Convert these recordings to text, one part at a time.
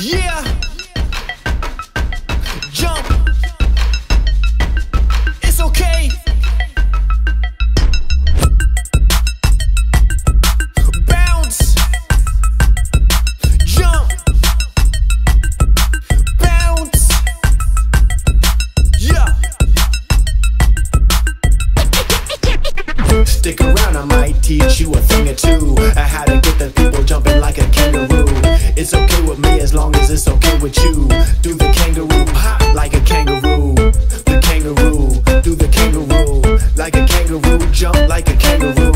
Yeah. Jump. It's okay. Bounce. Jump. Bounce. Yeah. Stick around, I might teach you a thing or two. How to get the people cause it's okay with you. Do the kangaroo pop like a kangaroo. The kangaroo, do the kangaroo like a kangaroo, jump like a kangaroo.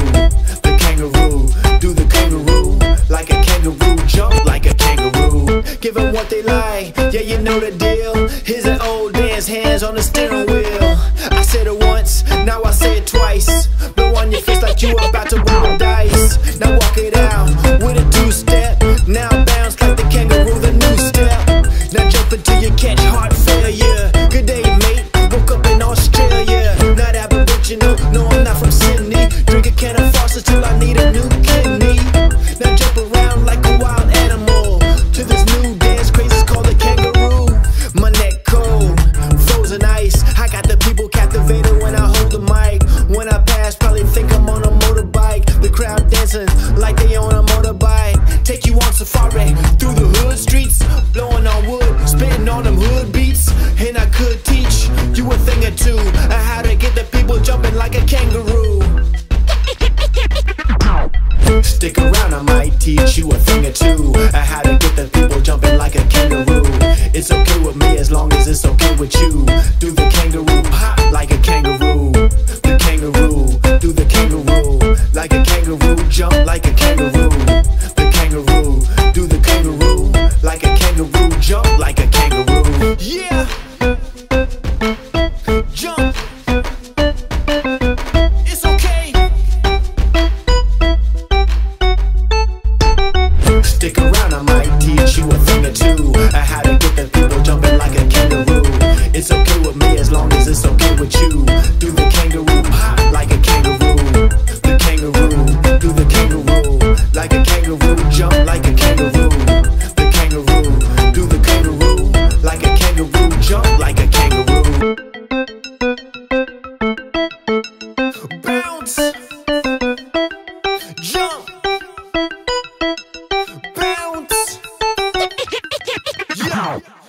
The kangaroo, do the kangaroo like a kangaroo, jump like a kangaroo. Give them what they like, yeah, you know the deal. Here's an old dance, hands on the steering wheel. I said it once, now I like a kangaroo. Stick around, I might teach you a thing or two. How to get the people jumping like a kangaroo. stick around, I might teach you a thing or two. Now.